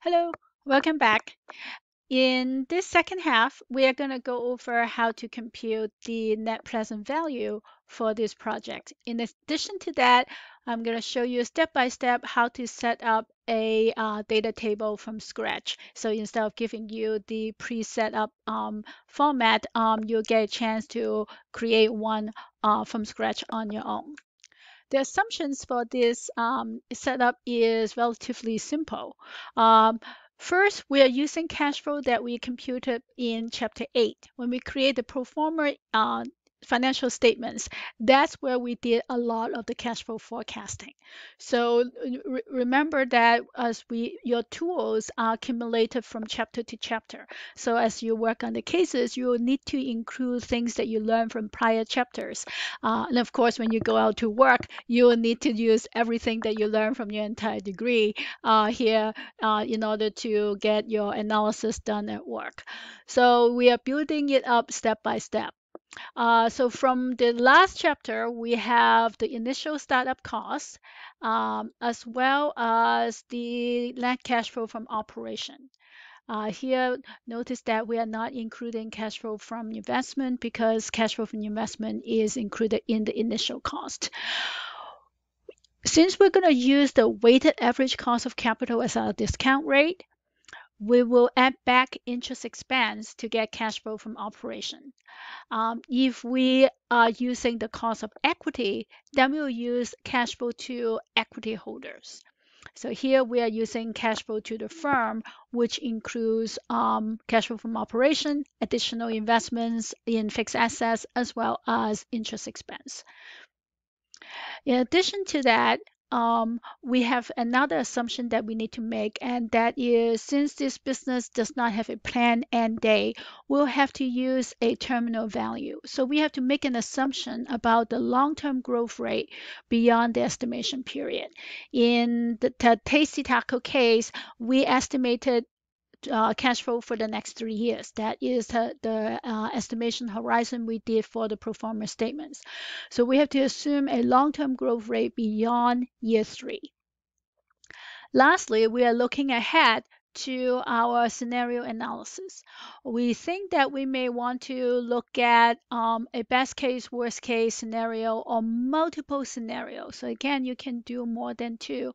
Hello, welcome back. In this second half, we are going to go over how to compute the net present value for this project. In addition to that, I'm going to show you step by step how to set up a uh, data table from scratch. So instead of giving you the pre-set up um, format, um, you'll get a chance to create one uh, from scratch on your own. The assumptions for this um, setup is relatively simple. Um, first, we are using cash flow that we computed in chapter 8. When we create the pro forma uh, financial statements, that's where we did a lot of the cash flow forecasting. So re remember that as we your tools are accumulated from chapter to chapter. So as you work on the cases, you will need to include things that you learned from prior chapters. Uh, and of course, when you go out to work, you will need to use everything that you learned from your entire degree uh, here uh, in order to get your analysis done at work. So we are building it up step by step. Uh, so from the last chapter, we have the initial startup costs, um, as well as the net cash flow from operation. Uh, here, notice that we are not including cash flow from investment because cash flow from investment is included in the initial cost. Since we're going to use the weighted average cost of capital as our discount rate, we will add back interest expense to get cash flow from operation. Um, if we are using the cost of equity, then we will use cash flow to equity holders. So here we are using cash flow to the firm, which includes um, cash flow from operation, additional investments in fixed assets, as well as interest expense. In addition to that, um, we have another assumption that we need to make, and that is since this business does not have a planned end date, we'll have to use a terminal value. So we have to make an assumption about the long-term growth rate beyond the estimation period. In the, the Tasty Taco case, we estimated uh, cash flow for the next three years. That is the, the uh, estimation horizon we did for the pro forma statements. So we have to assume a long-term growth rate beyond year three. Lastly, we are looking ahead to our scenario analysis. We think that we may want to look at um, a best case, worst case scenario or multiple scenarios. So again, you can do more than two.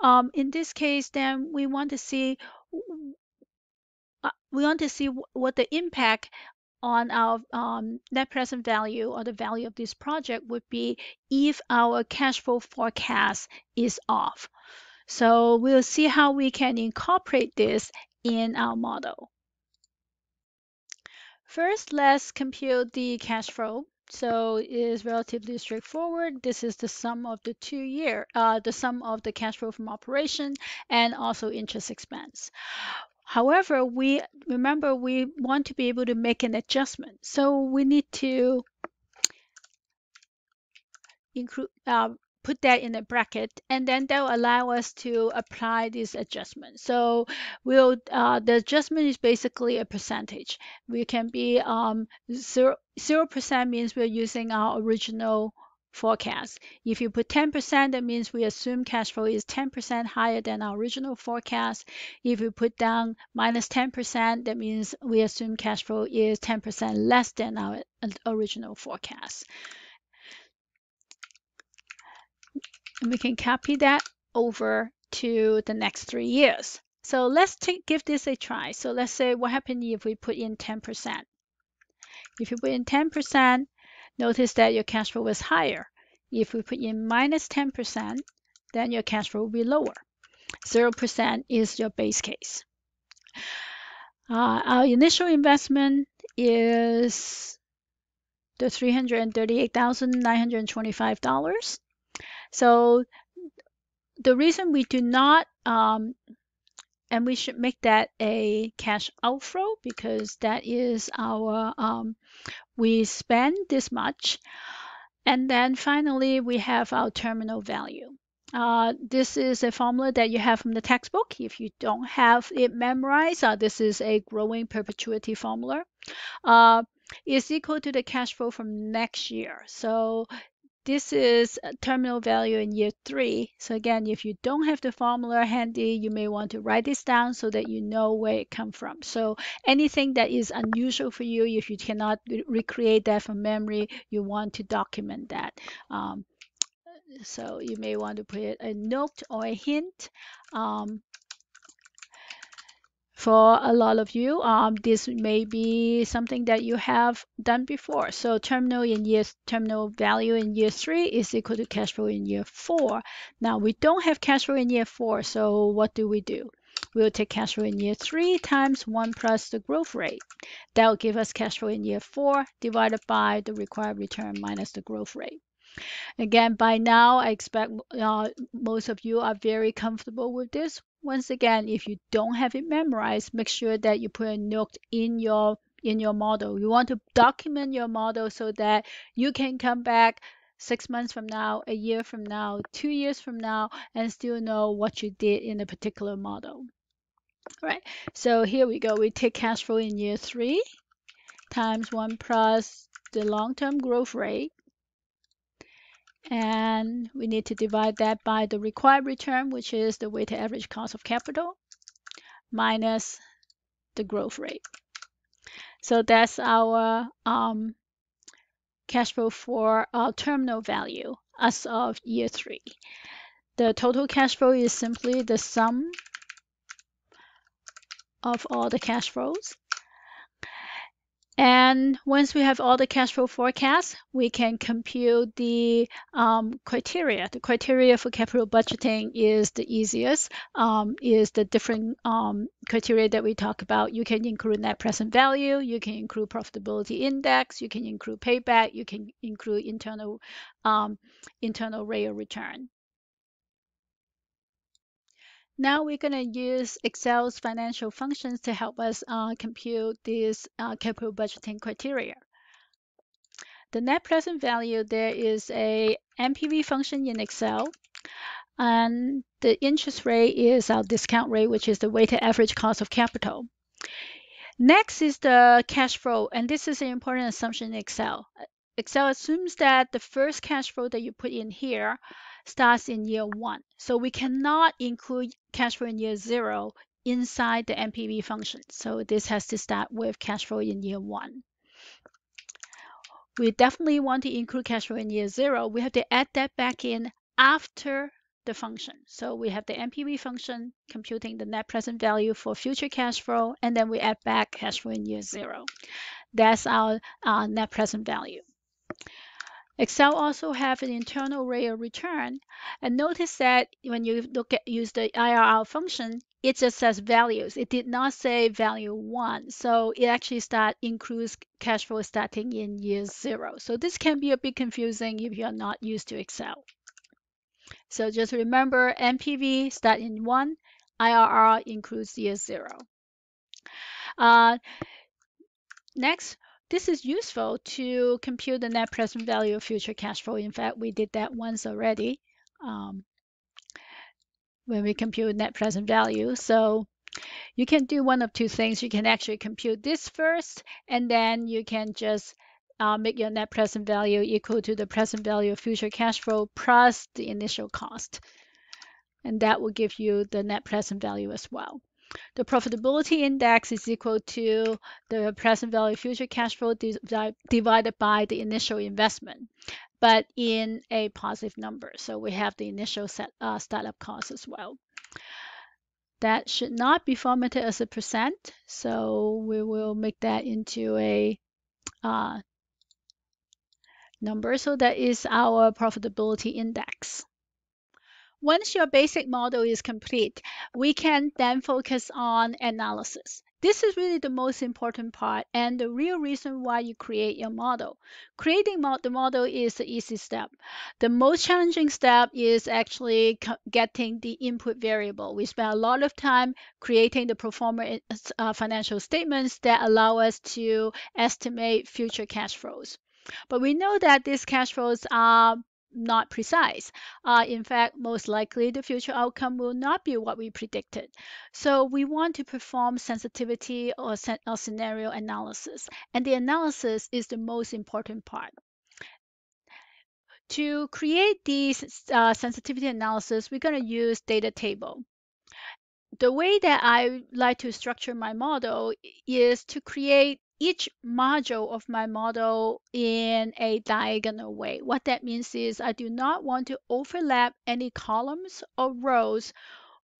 Um, in this case, then we want to see we want to see what the impact on our um, net present value or the value of this project would be if our cash flow forecast is off. So we'll see how we can incorporate this in our model. First, let's compute the cash flow. So it is relatively straightforward. This is the sum of the two year, uh, the sum of the cash flow from operation and also interest expense. However, we remember we want to be able to make an adjustment. So we need to include uh, put that in a bracket and then that will allow us to apply this adjustment. So we'll uh, the adjustment is basically a percentage. We can be um, zero zero percent means we're using our original forecast. If you put 10%, that means we assume cash flow is 10% higher than our original forecast. If you put down minus 10%, that means we assume cash flow is 10% less than our original forecast. And we can copy that over to the next three years. So let's take, give this a try. So let's say what happens if we put in 10%. If you put in 10%, notice that your cash flow was higher. If we put in minus 10%, then your cash flow will be lower. 0% is your base case. Uh, our initial investment is the $338,925. So the reason we do not, um, and we should make that a cash outflow because that is our, um, we spend this much. And then finally, we have our terminal value. Uh, this is a formula that you have from the textbook. If you don't have it memorized, uh, this is a growing perpetuity formula. Uh, is equal to the cash flow from next year. So this is terminal value in year three. So again, if you don't have the formula handy, you may want to write this down so that you know where it come from. So anything that is unusual for you, if you cannot re recreate that from memory, you want to document that. Um, so you may want to put a note or a hint. Um, for a lot of you, um, this may be something that you have done before. So terminal in year terminal value in year three is equal to cash flow in year four. Now we don't have cash flow in year four, so what do we do? We'll take cash flow in year three times one plus the growth rate. That will give us cash flow in year four divided by the required return minus the growth rate. Again, by now, I expect uh, most of you are very comfortable with this. Once again, if you don't have it memorized, make sure that you put a note in your in your model. You want to document your model so that you can come back six months from now, a year from now, two years from now, and still know what you did in a particular model. All right, so here we go. We take cash flow in year three times one plus the long-term growth rate and we need to divide that by the required return, which is the weighted average cost of capital minus the growth rate. So that's our um, cash flow for our terminal value as of year three. The total cash flow is simply the sum of all the cash flows and once we have all the cash flow forecasts, we can compute the um, criteria. The criteria for capital budgeting is the easiest, um, is the different um, criteria that we talk about. You can include net present value, you can include profitability index, you can include payback, you can include internal, um, internal rate of return. Now we're going to use Excel's financial functions to help us uh, compute these uh, capital budgeting criteria. The net present value, there is a NPV function in Excel, and the interest rate is our discount rate, which is the weighted average cost of capital. Next is the cash flow, and this is an important assumption in Excel. Excel assumes that the first cash flow that you put in here starts in year one. So we cannot include cash flow in year zero inside the NPV function. So this has to start with cash flow in year one. We definitely want to include cash flow in year zero. We have to add that back in after the function. So we have the NPV function computing the net present value for future cash flow, and then we add back cash flow in year zero. That's our uh, net present value. Excel also have an internal rate of return. And notice that when you look at use the IRR function, it just says values. It did not say value one. So it actually start includes cash flow starting in year zero. So this can be a bit confusing if you're not used to Excel. So just remember NPV start in one, IRR includes year zero. Uh, next, this is useful to compute the net present value of future cash flow. In fact, we did that once already um, when we compute net present value. So you can do one of two things. You can actually compute this first, and then you can just uh, make your net present value equal to the present value of future cash flow plus the initial cost. And that will give you the net present value as well. The profitability index is equal to the present value future cash flow divided by the initial investment, but in a positive number. So we have the initial set, uh, startup cost as well. That should not be formatted as a percent, so we will make that into a uh, number. So that is our profitability index. Once your basic model is complete, we can then focus on analysis. This is really the most important part and the real reason why you create your model. Creating the model is the easy step. The most challenging step is actually getting the input variable. We spend a lot of time creating the pro forma uh, financial statements that allow us to estimate future cash flows. But we know that these cash flows are not precise. Uh, in fact, most likely the future outcome will not be what we predicted. So we want to perform sensitivity or, or scenario analysis. And the analysis is the most important part. To create these uh, sensitivity analysis, we're going to use data table. The way that I like to structure my model is to create each module of my model in a diagonal way. What that means is I do not want to overlap any columns or rows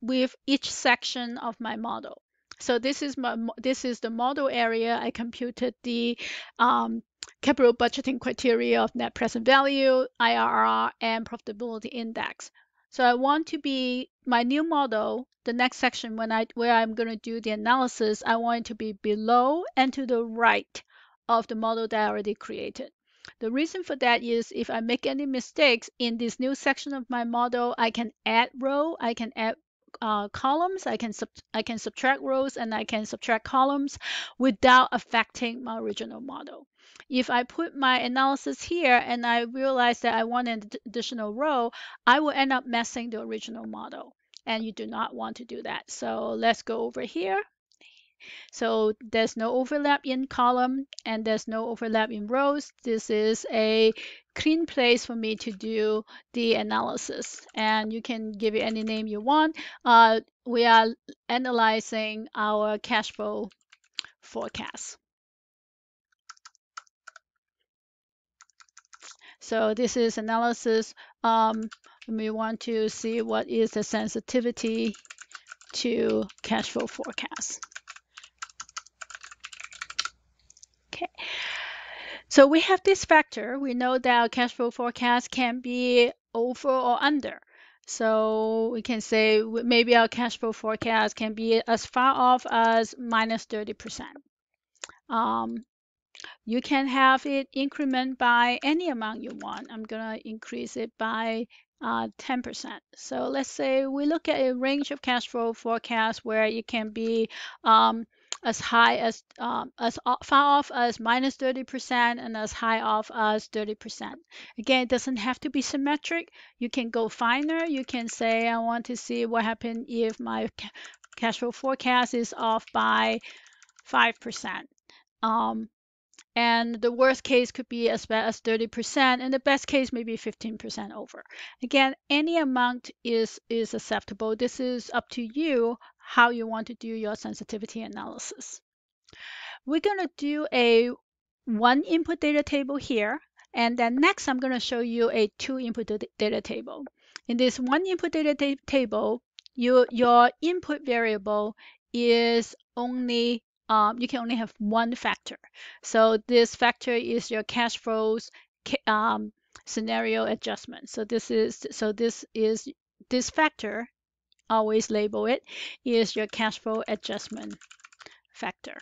with each section of my model. So this is my this is the model area. I computed the um, capital budgeting criteria of net present value, IRR, and profitability index. So I want to be my new model, the next section when I where I'm going to do the analysis, I want it to be below and to the right of the model that I already created. The reason for that is if I make any mistakes in this new section of my model, I can add row, I can add uh, columns, I can sub I can subtract rows and I can subtract columns without affecting my original model. If I put my analysis here and I realize that I want an additional row, I will end up messing the original model and you do not want to do that. So let's go over here so there's no overlap in column and there's no overlap in rows. This is a clean place for me to do the analysis and you can give it any name you want. Uh, we are analyzing our cash flow forecast. So this is analysis. Um, we want to see what is the sensitivity to cash flow forecast. So we have this factor. We know that cash flow forecast can be over or under. So we can say maybe our cash flow forecast can be as far off as minus 30%. Um, you can have it increment by any amount you want. I'm going to increase it by uh, 10%. So let's say we look at a range of cash flow forecast where it can be um, as high as um, as far off as minus 30% and as high off as 30%. Again, it doesn't have to be symmetric. You can go finer. You can say, I want to see what happens if my cash flow forecast is off by 5%. Um, and the worst case could be as bad as 30% and the best case maybe 15% over again any amount is is acceptable this is up to you how you want to do your sensitivity analysis we're going to do a one input data table here and then next i'm going to show you a two input data table in this one input data table you, your input variable is only um, you can only have one factor. So this factor is your cash flows um, scenario adjustment. So this is so this is this factor. Always label it is your cash flow adjustment factor.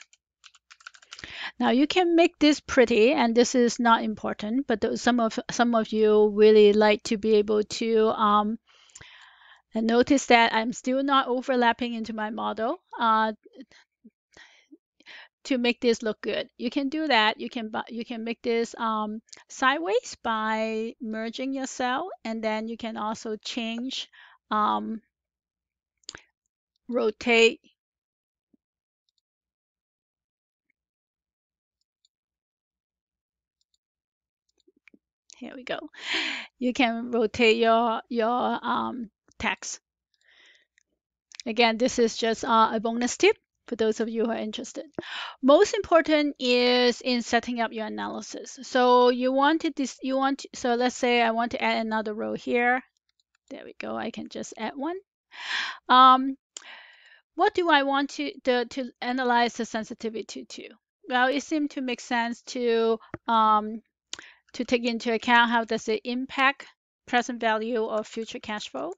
Now you can make this pretty, and this is not important, but some of some of you really like to be able to um, notice that I'm still not overlapping into my model. Uh, to make this look good. You can do that. You can you can make this um, sideways by merging your cell, and then you can also change, um, rotate. Here we go. You can rotate your your um, text. Again, this is just uh, a bonus tip for those of you who are interested. Most important is in setting up your analysis. So you want to this you want so let's say I want to add another row here. There we go. I can just add one. Um, what do I want to to analyze the sensitivity to? Well, it seemed to make sense to um, to take into account how does it impact present value or future cash flow.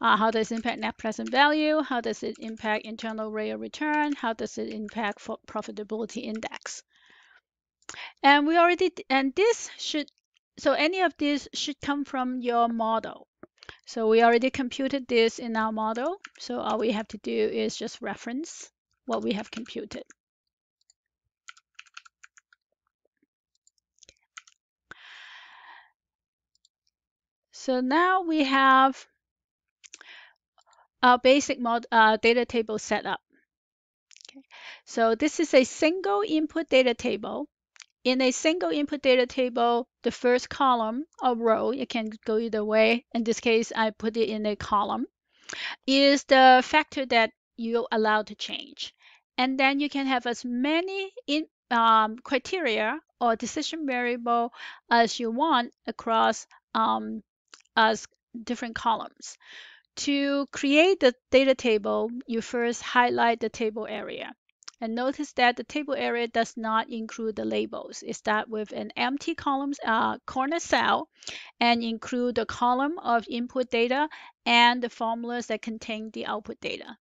Uh, how does it impact net present value? How does it impact internal rate of return? How does it impact profitability index? And we already, and this should, so any of this should come from your model. So we already computed this in our model. So all we have to do is just reference what we have computed. So now we have our basic mod, uh, data table setup. Okay. So this is a single input data table. In a single input data table, the first column or row, it can go either way. In this case, I put it in a column, is the factor that you allow to change. And then you can have as many in, um, criteria or decision variable as you want across um, as different columns. To create the data table, you first highlight the table area. And notice that the table area does not include the labels. It starts with an empty columns uh, corner cell and include the column of input data and the formulas that contain the output data.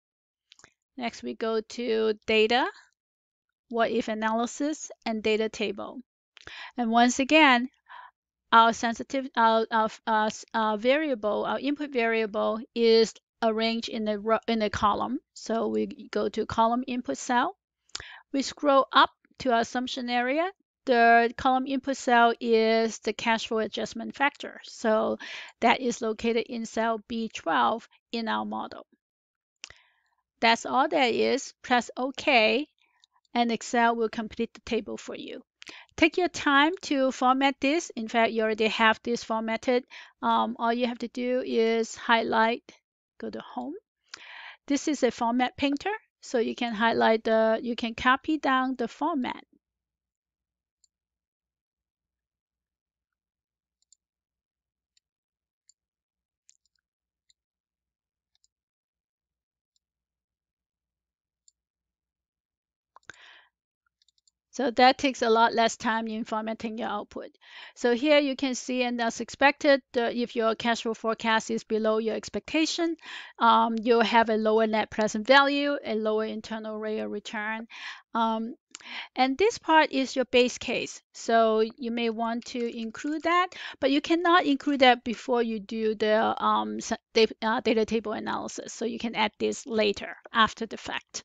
Next, we go to data, what if analysis, and data table. And once again, our sensitive our, our, our, our variable, our input variable is arranged in a in a column. So we go to column input cell. We scroll up to our assumption area. The column input cell is the cash flow adjustment factor. So that is located in cell B12 in our model. That's all there is. Press OK and Excel will complete the table for you. Take your time to format this. In fact, you already have this formatted. Um, all you have to do is highlight, go to home. This is a format painter, so you can highlight the, you can copy down the format. So that takes a lot less time in formatting your output. So here you can see, and as expected, if your cash flow forecast is below your expectation, um, you'll have a lower net present value, a lower internal rate of return. Um, and this part is your base case. So you may want to include that, but you cannot include that before you do the um, uh, data table analysis. So you can add this later after the fact.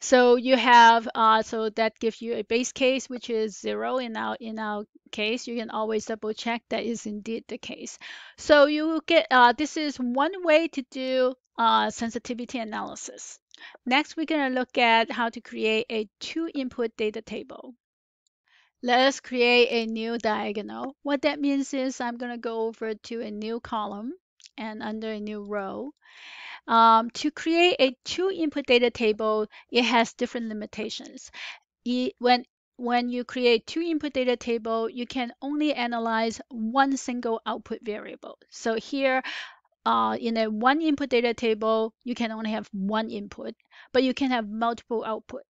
So you have, uh, so that gives you a base case, which is zero in our, in our case. You can always double check that is indeed the case. So you get, uh, this is one way to do uh, sensitivity analysis. Next, we're going to look at how to create a two input data table. Let's create a new diagonal. What that means is I'm going to go over to a new column and under a new row. Um, to create a two input data table, it has different limitations. It, when when you create two input data table, you can only analyze one single output variable. So here, uh, in a one input data table, you can only have one input, but you can have multiple output.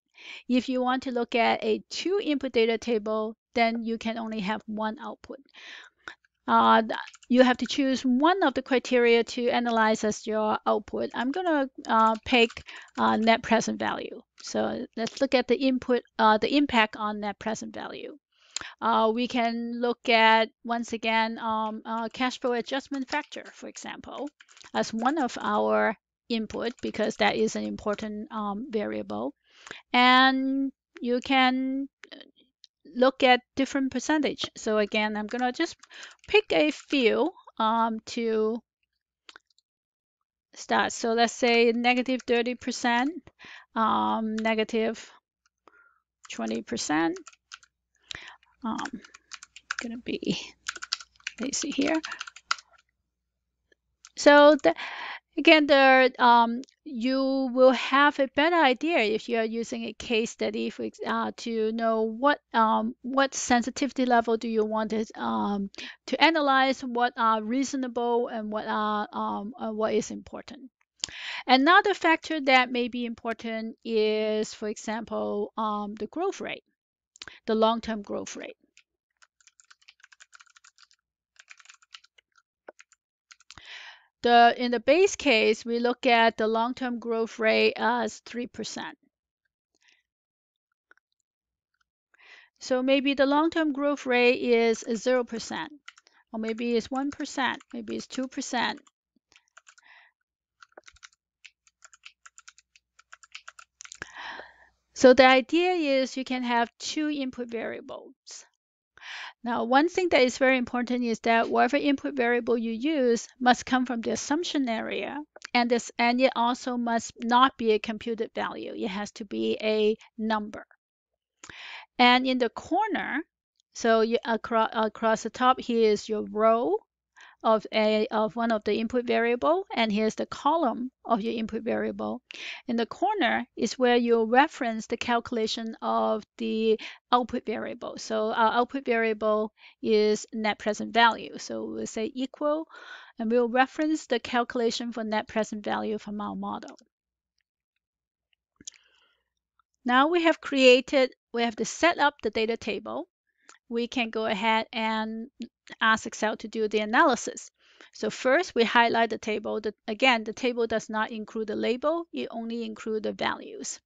If you want to look at a two input data table, then you can only have one output uh, you have to choose one of the criteria to analyze as your output. I'm going to uh, pick uh, net present value. So let's look at the input, uh, the impact on net present value. Uh, we can look at, once again, um, uh, cash flow adjustment factor, for example, as one of our input because that is an important um, variable. And you can look at different percentage. So again, I'm gonna just pick a few um, to start. So let's say negative 30%, um, negative 20%. Um, gonna be, let's see here. So the, Again, there um, you will have a better idea if you are using a case study for, uh, to know what um, what sensitivity level do you want it, um, to analyze what are reasonable and what are um, uh, what is important. Another factor that may be important is, for example, um, the growth rate, the long-term growth rate. In the base case, we look at the long-term growth rate as 3%. So maybe the long-term growth rate is 0%, or maybe it's 1%, maybe it's 2%. So the idea is you can have two input variables. Now, one thing that is very important is that whatever input variable you use must come from the assumption area, and this and it also must not be a computed value. It has to be a number. And in the corner, So you, across, across the top here is your row of a of one of the input variable, and here's the column of your input variable. In the corner is where you reference the calculation of the output variable. So our output variable is net present value. So we'll say equal, and we'll reference the calculation for net present value from our model. Now we have created, we have to set up the data table. We can go ahead and ask Excel to do the analysis. So first we highlight the table. The, again, the table does not include the label, it only includes the values.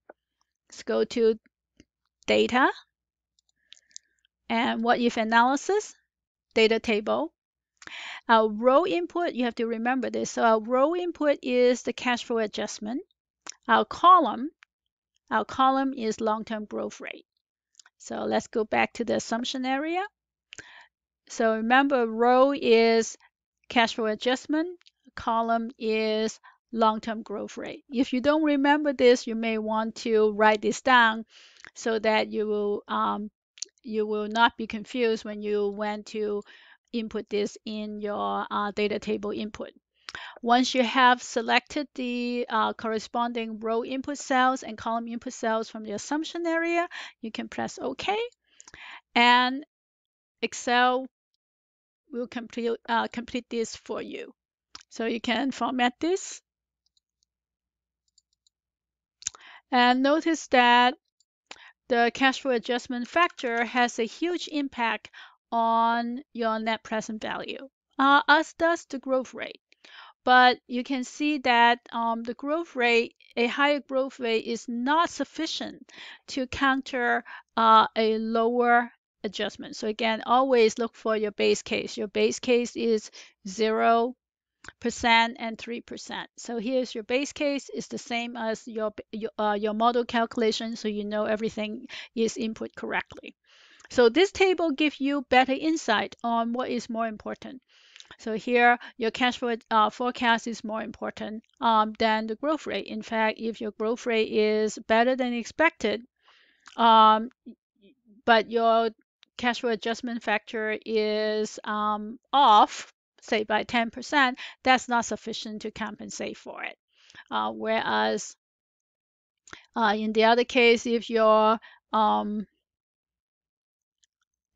Let's go to data and what if analysis, data table. Our row input, you have to remember this. So our row input is the cash flow adjustment. Our column our column is long-term growth rate. So let's go back to the assumption area. So remember row is cash flow adjustment, column is long-term growth rate. If you don't remember this, you may want to write this down so that you will um, you will not be confused when you want to input this in your uh, data table input. Once you have selected the uh, corresponding row input cells and column input cells from the assumption area, you can press OK. And Excel will complete, uh, complete this for you. So you can format this. And notice that the cash flow adjustment factor has a huge impact on your net present value, uh, as does the growth rate but you can see that um, the growth rate, a higher growth rate is not sufficient to counter uh, a lower adjustment. So again, always look for your base case. Your base case is 0% and 3%. So here's your base case. It's the same as your, your, uh, your model calculation, so you know everything is input correctly. So this table gives you better insight on what is more important. So here, your cash flow uh, forecast is more important um, than the growth rate. In fact, if your growth rate is better than expected, um, but your cash flow adjustment factor is um, off, say by 10%, that's not sufficient to compensate for it. Uh, whereas uh, in the other case, if your um,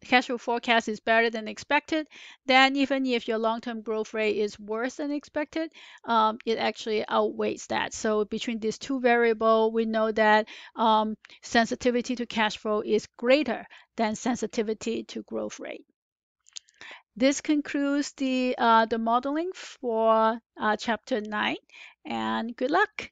cash flow forecast is better than expected, then even if your long-term growth rate is worse than expected, um, it actually outweighs that. So between these two variables, we know that um, sensitivity to cash flow is greater than sensitivity to growth rate. This concludes the, uh, the modeling for uh, chapter 9 and good luck.